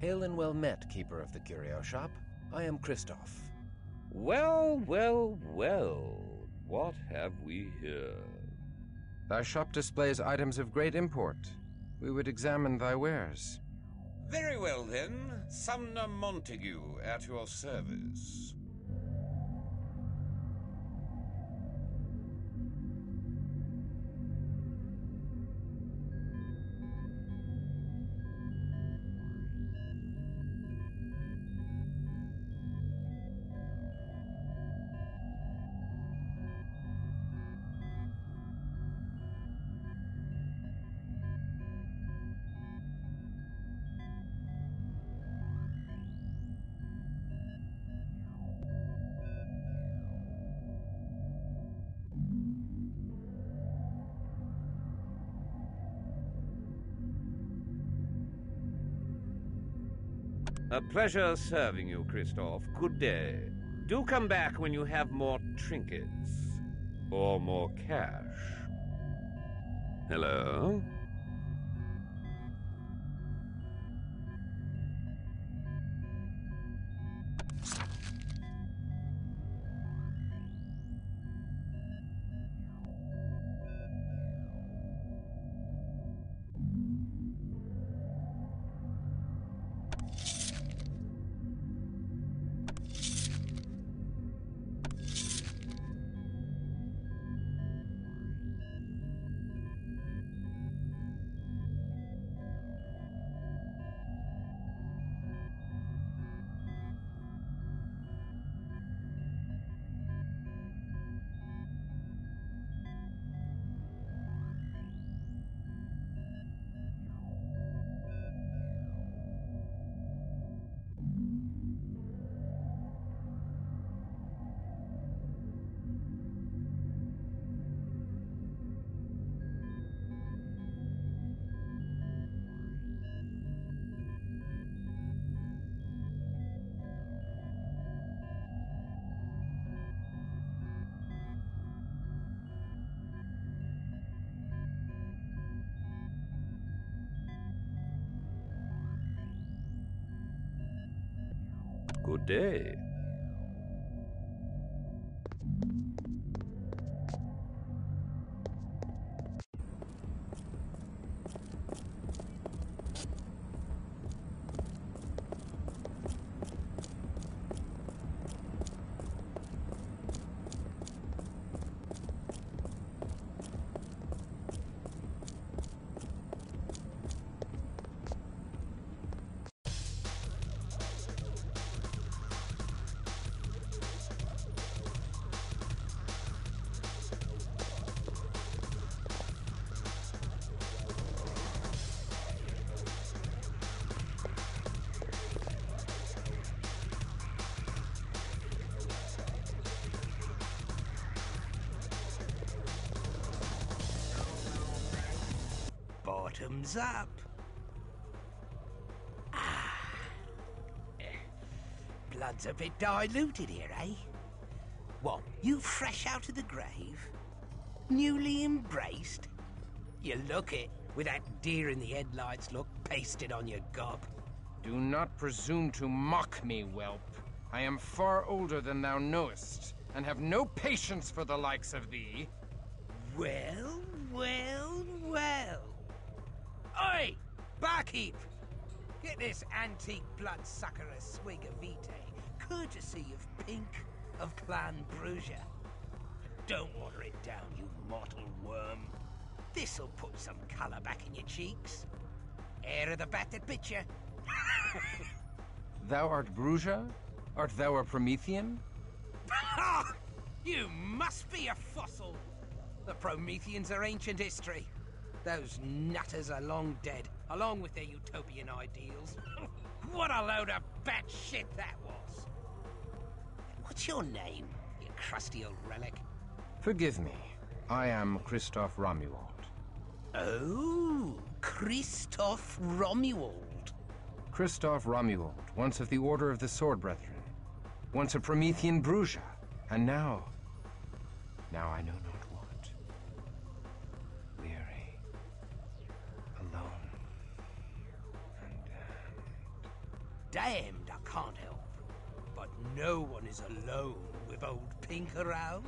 Hail and well met, Keeper of the Curio Shop. I am Christof. Well, well, well. What have we here? Thy shop displays items of great import. We would examine thy wares. Very well then, Sumner Montague at your service. A pleasure serving you, Christof. Good day. Do come back when you have more trinkets. Or more cash. Hello? Day. Bottoms up. Ah. Blood's a bit diluted here, eh? What, you fresh out of the grave? Newly embraced? You look it, with that deer in the headlights look pasted on your gob. Do not presume to mock me, whelp. I am far older than thou knowest, and have no patience for the likes of thee. Well, well, well. Oi! Barkeep! Get this antique bloodsucker a swig of vitae, courtesy of Pink of Clan Brujah. Don't water it down, you mortal worm. This'll put some colour back in your cheeks. Air of the battered picture. Thou art Brujah? Art thou a Promethean? You must be a fossil! The Prometheans are ancient history. Those nutters are long dead, along with their utopian ideals. what a load of bat shit that was! What's your name, you crusty old relic? Forgive me. I am Christof Romuald. Oh, Christof Romuald. Christof Romuald, once of the Order of the Sword Brethren. Once a Promethean Brujah. And now... Now I know not damned. I can't help. But no one is alone with old Pink around.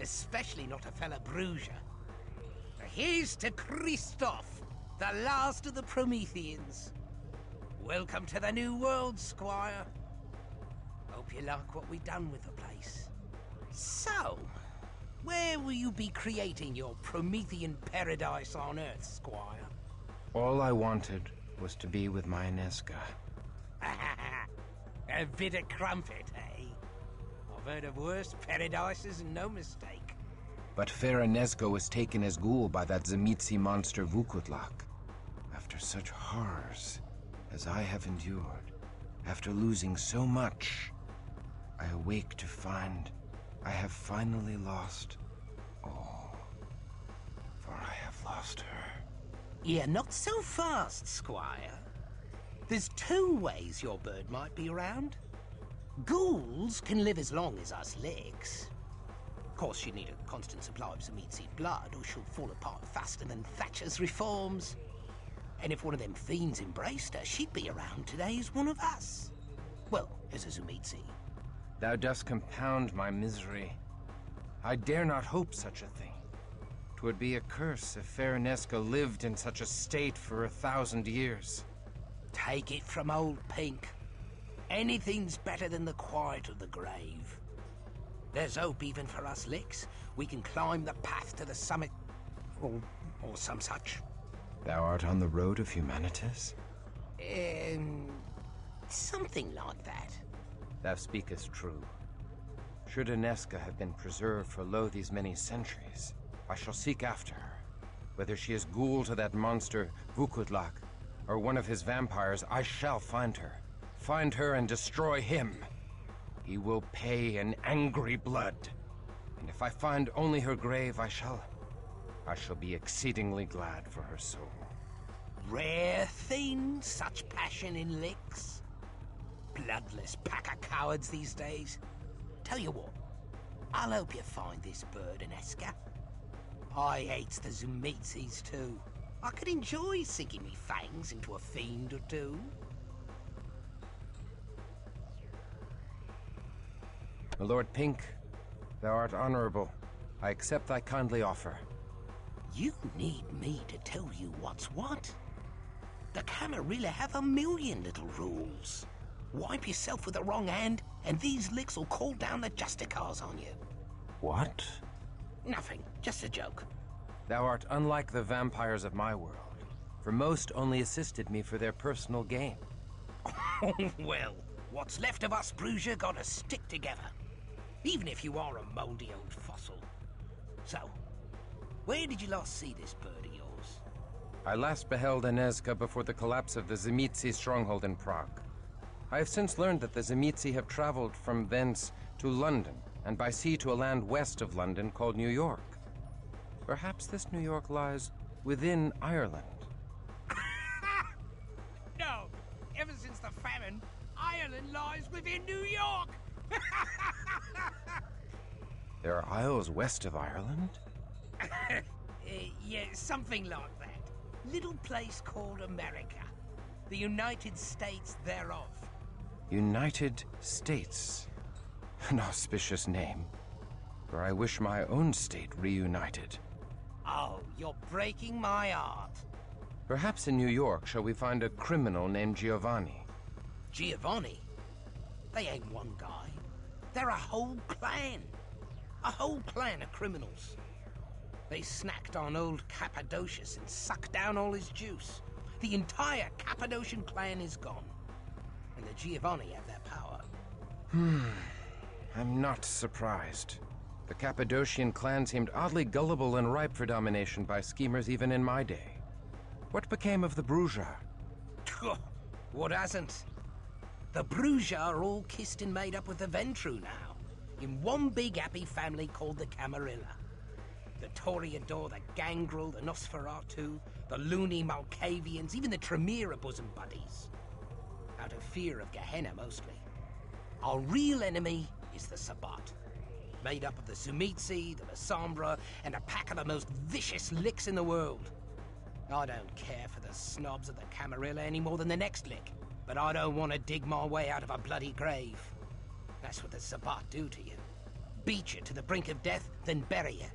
Especially not a fella Brujah. Here's to Christof, the last of the Prometheans. Welcome to the new world, Squire. Hope you like what we done with the place. So, where will you be creating your Promethean paradise on Earth, Squire? All I wanted was to be with my Anezka. A bit of crumpet, eh? I've heard of worse paradises and no mistake. But fair Anezka was taken as ghoul by that Tzimisce monster Vukodlak. After such horrors as I have endured, after losing so much, I awake to find I have finally lost all. For I have lost her. Yeah, not so fast, Squire. There's two ways your bird might be around. Ghouls can live as long as us licks. Of course, you need a constant supply of Tzimisce blood, or she'll fall apart faster than Thatcher's reforms. And if one of them fiends embraced her, she'd be around today as one of us. Well, as a Tzimisce. Thou dost compound my misery. I dare not hope such a thing. Twould be a curse if fair Anezka lived in such a state for a thousand years. Take it from old Pink. Anything's better than the quiet of the grave. There's hope even for us licks. We can climb the path to the summit. Or, or some such. Thou art on the road of humanitas? Um, something like that. Thou speakest true. Should Anezka have been preserved for lo these many centuries, I shall seek after her. Whether she is ghoul to that monster, Vukodlak, or one of his vampires, I shall find her. Find her and destroy him. He will pay in angry blood. And if I find only her grave, I shall... I shall be exceedingly glad for her soul. Rare thing, such passion in licks. Bloodless pack of cowards these days. Tell you what, I'll help you find this bird Anezka. I hates the Tzimisces too. I could enjoy sinking me fangs into a fiend or two. My Lord Pink, thou art honorable. I accept thy kindly offer. You need me to tell you what's what. The Camarilla have a million little rules. Wipe yourself with the wrong hand, and these licks will call down the Justicars on you. What? Nothing, just a joke. Thou art unlike the vampires of my world, for most only assisted me for their personal gain. well, what's left of us, Brujah, gotta stick together. Even if you are a moldy old fossil. So, where did you last see this bird of yours? I last beheld Anezka before the collapse of the Tzimisce stronghold in Prague. I have since learned that the Tzimisce have traveled from thence to London, and by sea to a land west of London called New York. Perhaps this New York lies within Ireland. no, ever since the famine, Ireland lies within New York. There are isles west of Ireland? uh, yeah, something like that. Little place called America. The United States thereof. United States. An auspicious name. For I wish my own state reunited. Oh, you're breaking my heart. Perhaps in New York shall we find a criminal named Giovanni. Giovanni? They ain't one guy. They're a whole clan. A whole clan of criminals. They snacked on old Cappadocius and sucked down all his juice. The entire Cappadocian clan is gone. And the Giovanni have their power. Hmm. I'm not surprised. The Cappadocian clan seemed oddly gullible and ripe for domination by schemers even in my day. What became of the Brujah? what hasn't? The Brujah are all kissed and made up with the Ventrue now, in one big happy family called the Camarilla. The Toreador, the Gangrel, the Nosferatu, the loony Malkavians, even the Tremere bosom buddies. Out of fear of Gehenna, mostly. Our real enemy is the Sabbat. Made up of the Tzimisce, the Lasombra, and a pack of the most vicious licks in the world. I don't care for the snobs of the Camarilla any more than the next lick. But I don't want to dig my way out of a bloody grave. That's what the Sabbat do to you. Beat you to the brink of death, then bury you.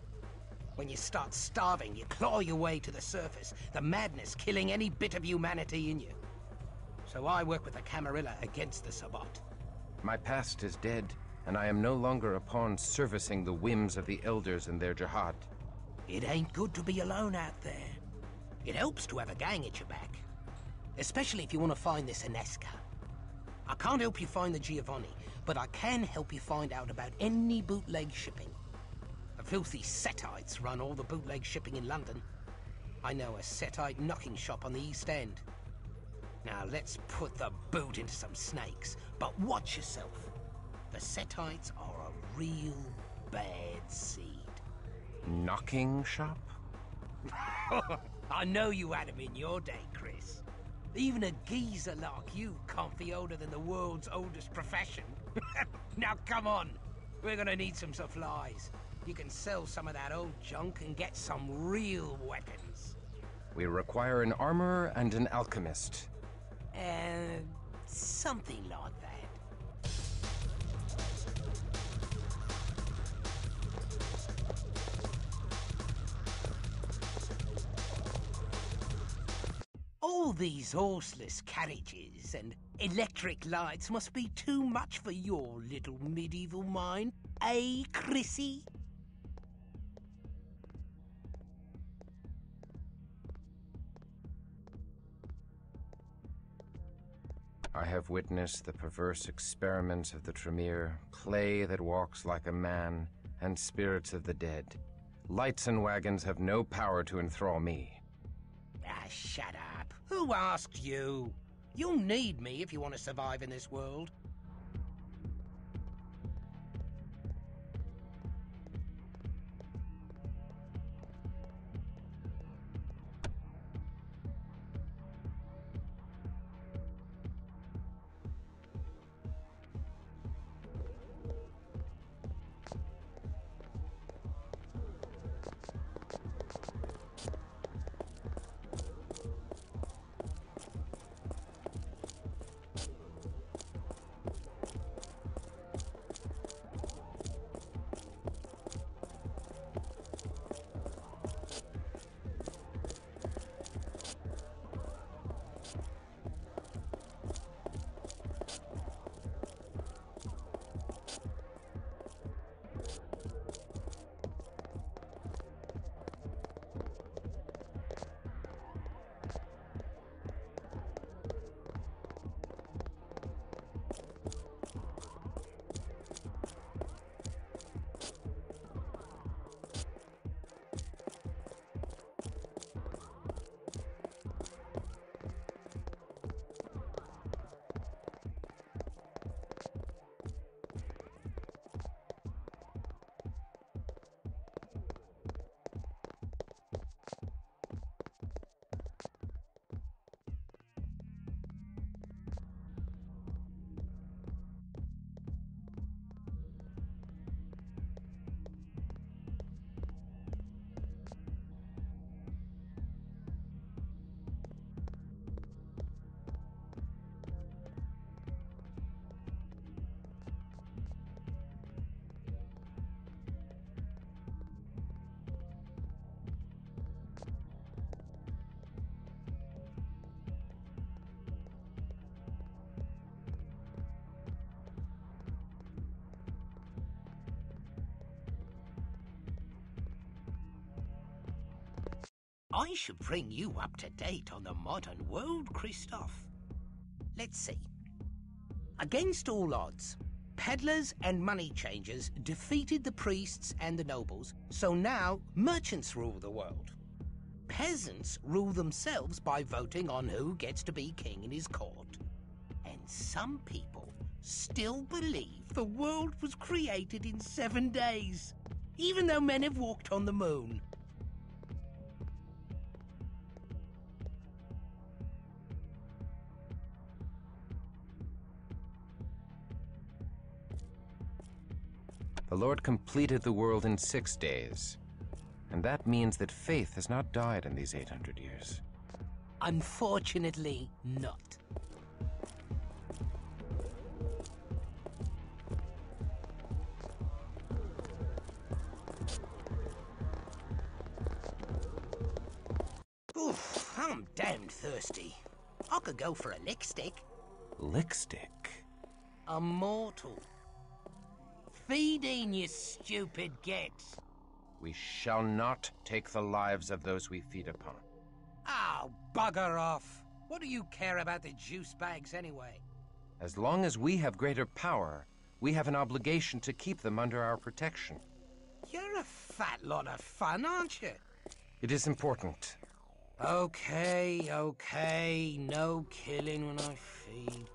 When you start starving, you claw your way to the surface, the madness killing any bit of humanity in you. So I work with the Camarilla against the Sabbat. My past is dead, and I am no longer a pawn servicing the whims of the elders and their jihad. It ain't good to be alone out there. It helps to have a gang at your back. Especially if you want to find this Anezka. I can't help you find the Giovanni, but I can help you find out about any bootleg shipping. The filthy Setites run all the bootleg shipping in London. I know a Setite knocking shop on the East End. Now let's put the boot into some snakes, but watch yourself. The Setites are a real bad seed. Knocking shop? I know you had 'em in your day, Chris. Even a geezer like you can't be older than the world's oldest profession. now come on, we're gonna need some supplies. You can sell some of that old junk and get some real weapons. We require an armorer and an alchemist. And something like that. These horseless carriages and electric lights must be too much for your little medieval mind, eh, Chrissy? I have witnessed the perverse experiments of the Tremere, clay that walks like a man, and spirits of the dead. Lights and wagons have no power to enthrall me. Ah, shut up. Who asked you? You'll need me if you want to survive in this world. I should bring you up to date on the modern world, Christof. Let's see. Against all odds, peddlers and money changers defeated the priests and the nobles, so now merchants rule the world. Peasants rule themselves by voting on who gets to be king in his court. And some people still believe the world was created in seven days, even though men have walked on the moon. The Lord completed the world in six days. And that means that faith has not died in these 800 years. Unfortunately, not. Oof, I'm damned thirsty. I could go for a lick stick. Lick stick? A mortal. Feeding, you stupid gets. We shall not take the lives of those we feed upon. Oh, bugger off. What do you care about the juice bags anyway? As long as we have greater power, we have an obligation to keep them under our protection. You're a fat lot of fun, aren't you? It is important. Okay, okay. No killing when I feed.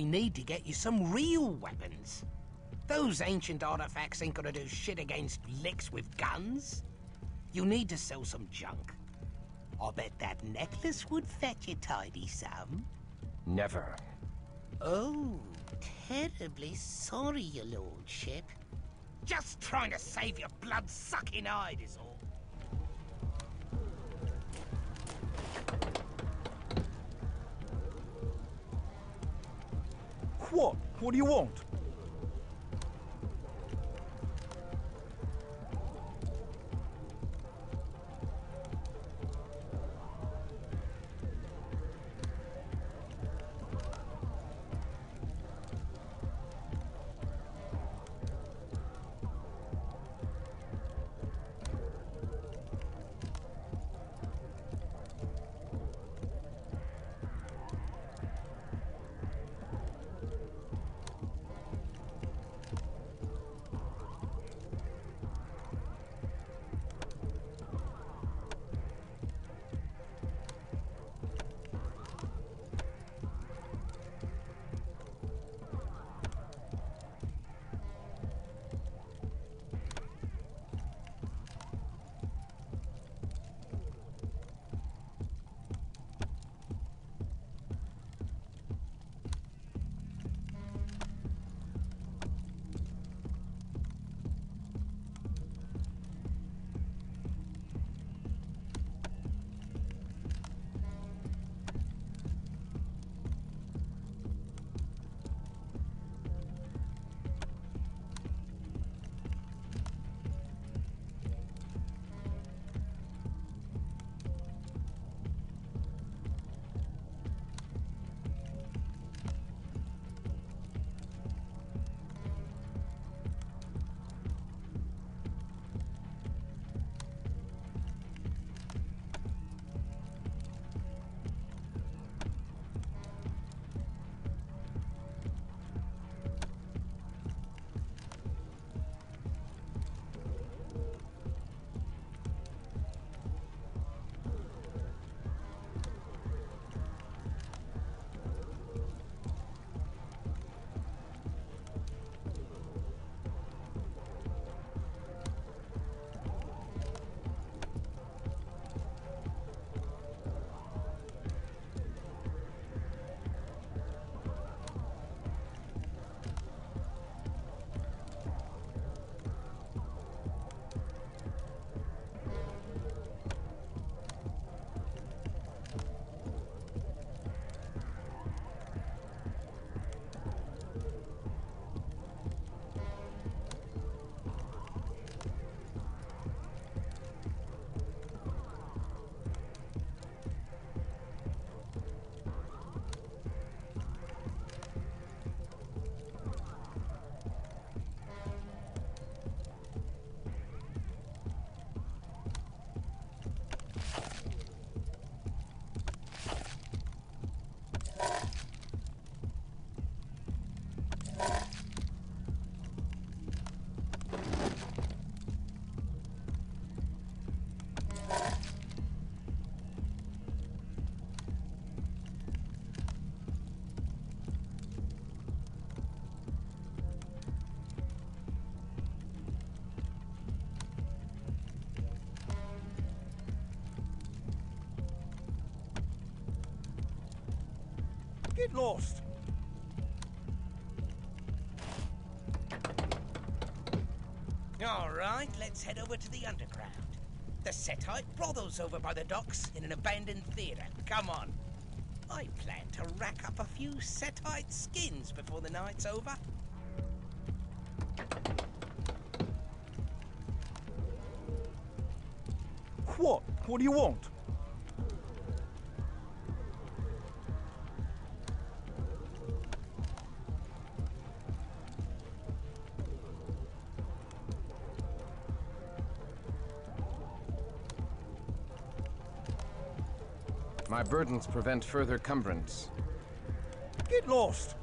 We need to get you some real weapons. Those ancient artifacts ain't gonna do shit against licks with guns. You need to sell some junk. I bet that necklace would fetch a tidy sum. Never. Oh, terribly sorry, your lordship. Just trying to save your blood-sucking hide is all. What? Do you want? Get lost! All right, let's head over to the underground. The Setite brothels over by the docks in an abandoned theatre. Come on. I plan to rack up a few Setite skins before the night's over. What? What do you want? My burdens prevent further cumbrance. Get lost!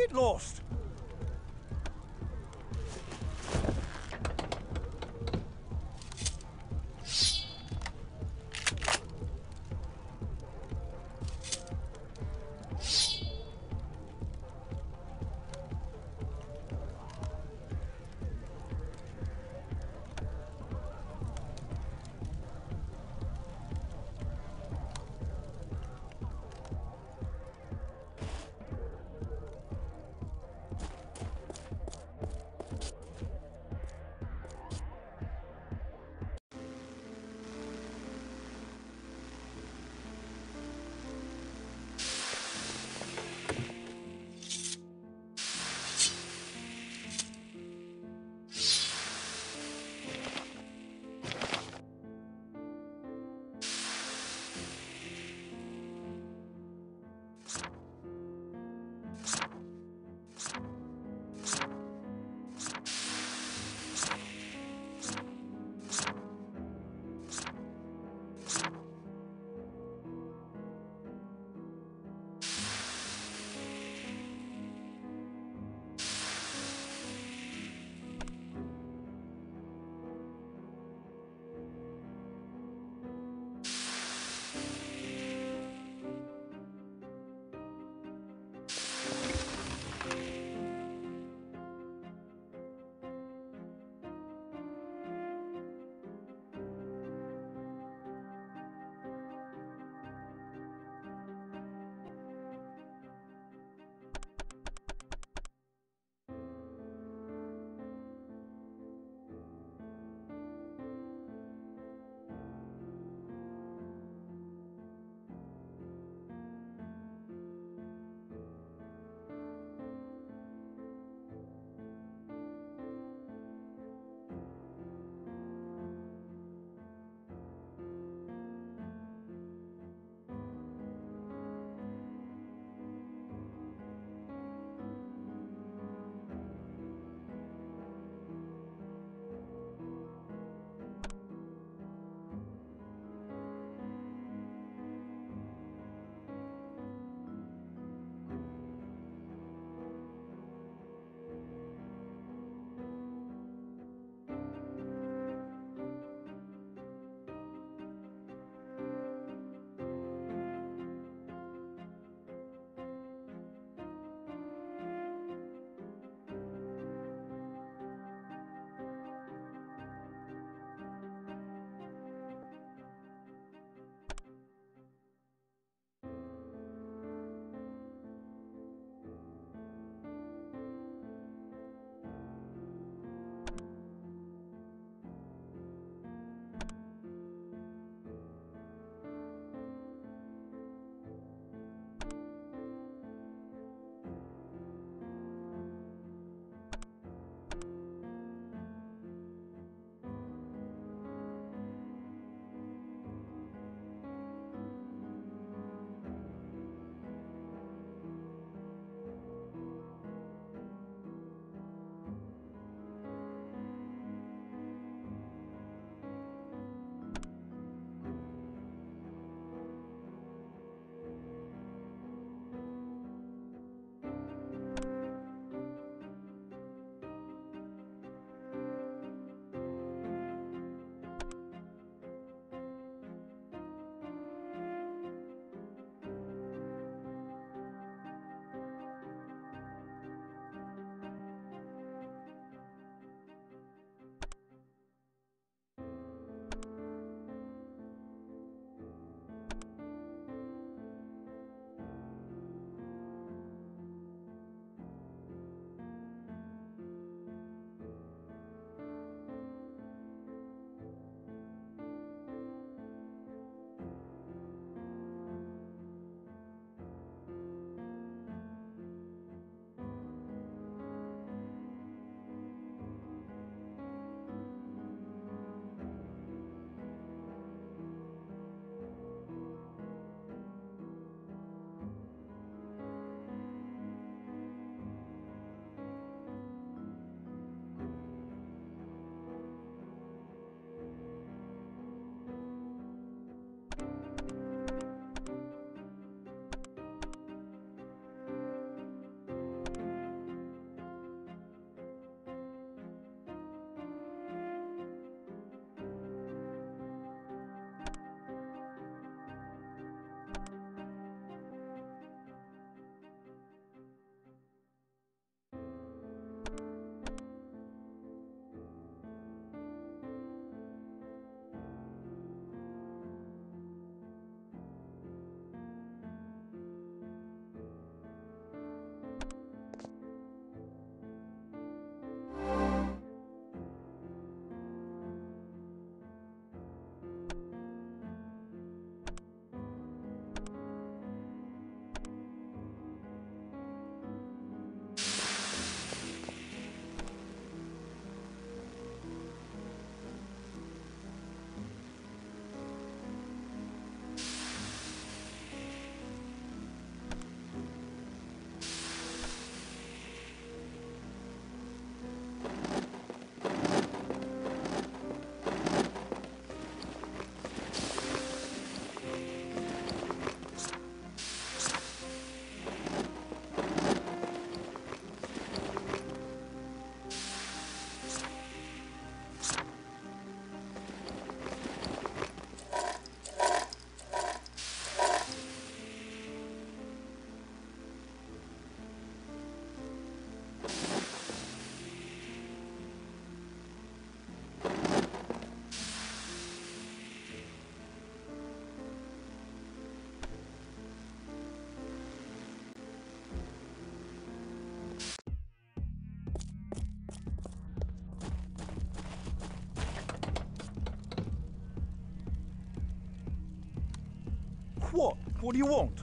Get lost! What? What do you want?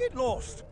Get lost!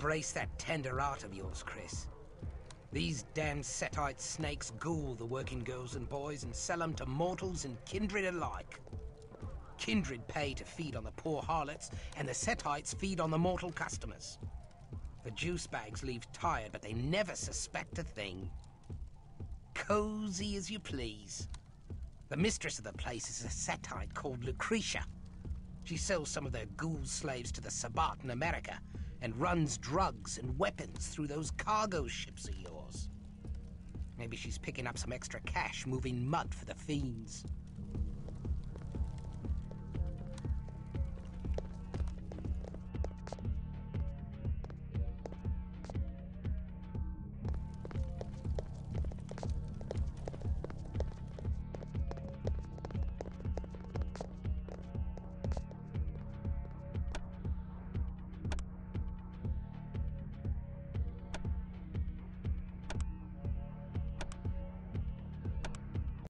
Brace that tender heart of yours, Chris. These damn Setite snakes ghoul the working girls and boys and sell 'em to mortals and kindred alike. Kindred pay to feed on the poor harlots, and the Setites feed on the mortal customers. The juice bags leave tired, but they never suspect a thing. Cozy as you please. The mistress of the place is a Setite called Lucretia. She sells some of their ghoul slaves to the Sabbat in America and runs drugs and weapons through those cargo ships of yours. Maybe she's picking up some extra cash moving mud for the fiends.